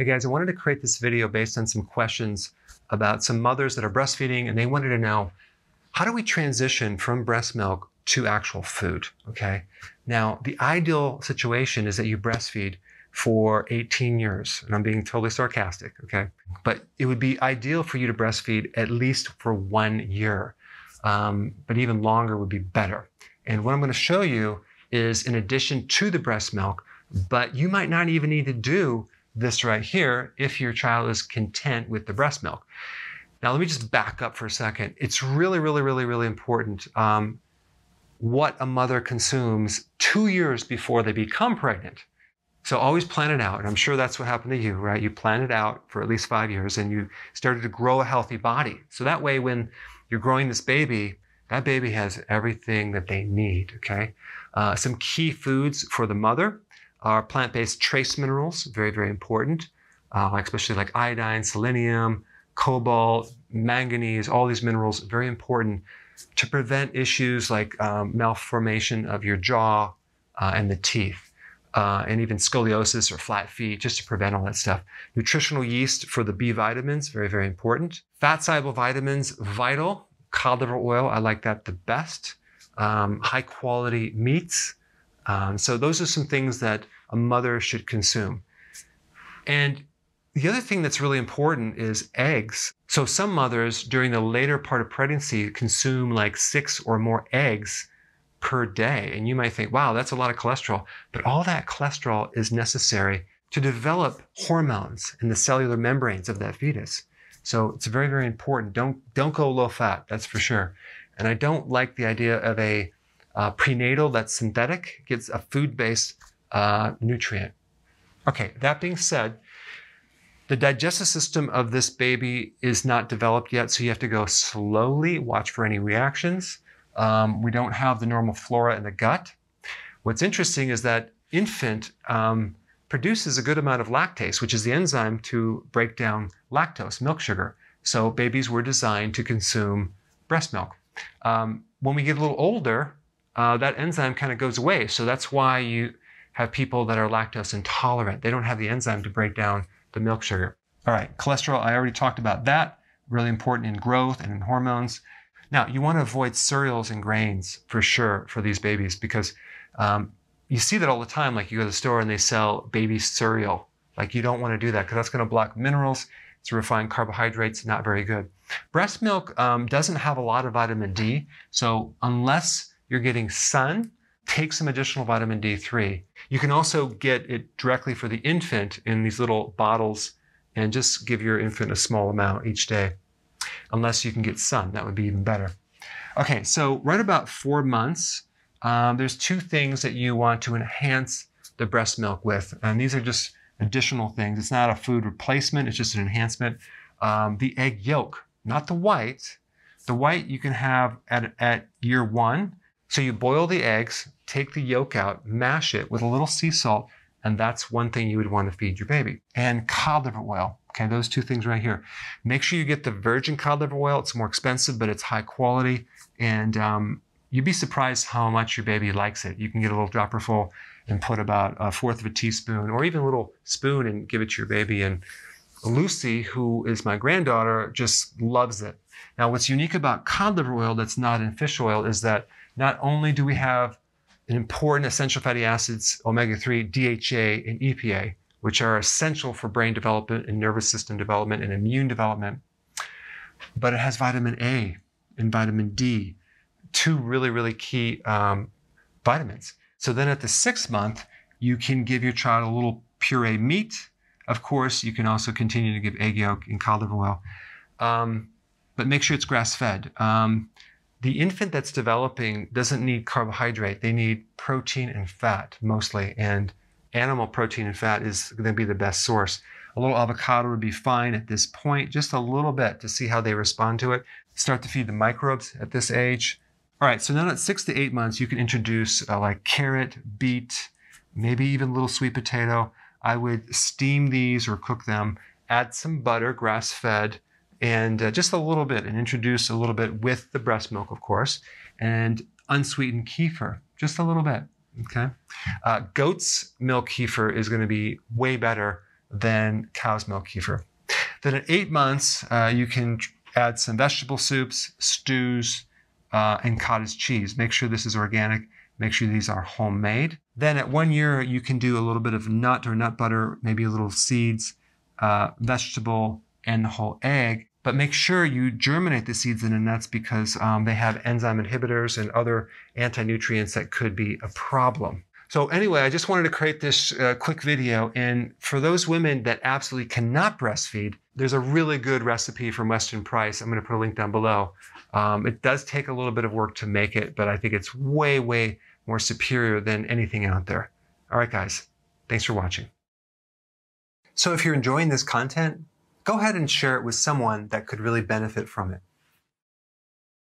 Hey guys, I wanted to create this video based on some questions about some mothers that are breastfeeding and they wanted to know how do we transition from breast milk to actual food? Okay. Now, the ideal situation is that you breastfeed for 18 years, and I'm being totally sarcastic, okay? But it would be ideal for you to breastfeed at least for one year, um, but even longer would be better. And what I'm going to show you is in addition to the breast milk, but you might not even need to do this right here if your child is content with the breast milk. Now, let me just back up for a second. It's really, really, really, really important um, what a mother consumes two years before they become pregnant. So always plan it out. And I'm sure that's what happened to you, right? You plan it out for at least five years and you started to grow a healthy body. So that way, when you're growing this baby, that baby has everything that they need, okay? Uh, some key foods for the mother are plant-based trace minerals, very, very important, uh, especially like iodine, selenium, cobalt, manganese, all these minerals, very important to prevent issues like um, malformation of your jaw uh, and the teeth, uh, and even scoliosis or flat feet, just to prevent all that stuff. Nutritional yeast for the B vitamins, very, very important. Fat soluble vitamins, vital. Cod liver oil, I like that the best. Um, high quality meats, um, so those are some things that a mother should consume. And the other thing that's really important is eggs. So some mothers during the later part of pregnancy consume like six or more eggs per day. And you might think, wow, that's a lot of cholesterol. But all that cholesterol is necessary to develop hormones in the cellular membranes of that fetus. So it's very, very important. Don't, don't go low fat, that's for sure. And I don't like the idea of a uh, prenatal that's synthetic, gets a food-based uh, nutrient. Okay, that being said, the digestive system of this baby is not developed yet, so you have to go slowly, watch for any reactions. Um, we don't have the normal flora in the gut. What's interesting is that infant um, produces a good amount of lactase, which is the enzyme to break down lactose, milk sugar. So babies were designed to consume breast milk. Um, when we get a little older, uh, that enzyme kind of goes away. So that's why you have people that are lactose intolerant. They don't have the enzyme to break down the milk sugar. All right, cholesterol, I already talked about that. Really important in growth and in hormones. Now, you want to avoid cereals and grains for sure for these babies because um, you see that all the time. Like you go to the store and they sell baby cereal. Like you don't want to do that because that's going to block minerals. It's refined carbohydrates, not very good. Breast milk um, doesn't have a lot of vitamin D. So unless you're getting sun, take some additional vitamin D3. You can also get it directly for the infant in these little bottles and just give your infant a small amount each day. Unless you can get sun, that would be even better. Okay, so right about four months, um, there's two things that you want to enhance the breast milk with. And these are just additional things. It's not a food replacement, it's just an enhancement. Um, the egg yolk, not the white. The white you can have at, at year one, so you boil the eggs, take the yolk out, mash it with a little sea salt, and that's one thing you would want to feed your baby. And cod liver oil. Okay, those two things right here. Make sure you get the virgin cod liver oil. It's more expensive, but it's high quality. And um, you'd be surprised how much your baby likes it. You can get a little dropper full and put about a fourth of a teaspoon or even a little spoon and give it to your baby. And Lucy, who is my granddaughter, just loves it. Now, what's unique about cod liver oil that's not in fish oil is that not only do we have an important essential fatty acids, omega-3, DHA, and EPA, which are essential for brain development and nervous system development and immune development, but it has vitamin A and vitamin D, two really, really key um, vitamins. So then at the sixth month, you can give your child a little puree meat. Of course, you can also continue to give egg yolk and cod liver oil, um, but make sure it's grass fed. Um, the infant that's developing doesn't need carbohydrate. They need protein and fat mostly. And animal protein and fat is going to be the best source. A little avocado would be fine at this point, just a little bit to see how they respond to it. Start to feed the microbes at this age. All right, so now at six to eight months, you can introduce uh, like carrot, beet, maybe even a little sweet potato. I would steam these or cook them, add some butter, grass fed, and uh, just a little bit and introduce a little bit with the breast milk, of course, and unsweetened kefir, just a little bit. Okay. Uh, goat's milk kefir is going to be way better than cow's milk kefir. Then at eight months, uh, you can add some vegetable soups, stews, uh, and cottage cheese. Make sure this is organic. Make sure these are homemade. Then at one year, you can do a little bit of nut or nut butter, maybe a little seeds, uh, vegetable, and the whole egg. But make sure you germinate the seeds in the nuts because um, they have enzyme inhibitors and other anti nutrients that could be a problem. So anyway, I just wanted to create this uh, quick video. And for those women that absolutely cannot breastfeed, there's a really good recipe from Weston Price. I'm going to put a link down below. Um, it does take a little bit of work to make it, but I think it's way, way more superior than anything out there. All right, guys, thanks for watching. So if you're enjoying this content, go ahead and share it with someone that could really benefit from it.